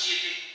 société.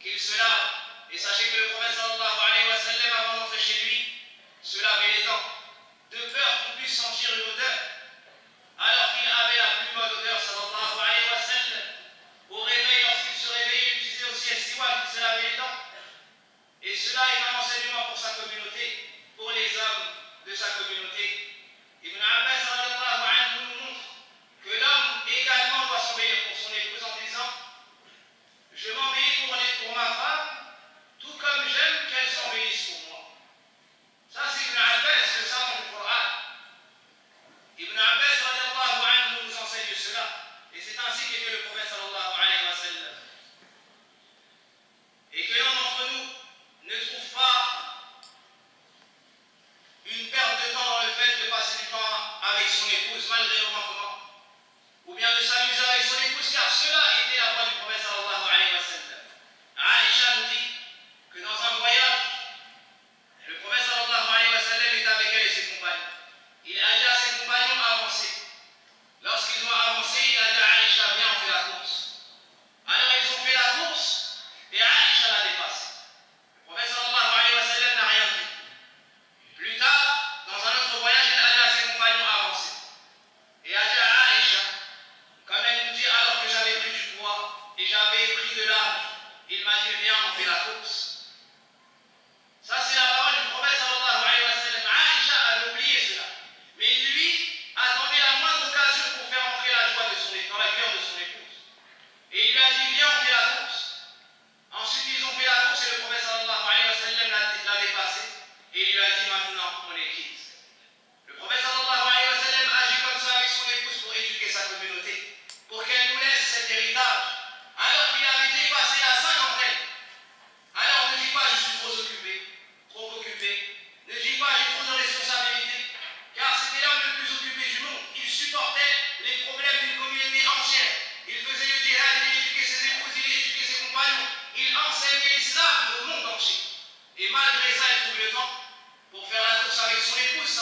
qu'il se lave et sachez que le prophète sallallahu alayhi wa sallam, avant d'entrer chez lui, se lavait les dents, de peur qu'on puisse sentir une odeur. Alors pour faire la course avec son épouse,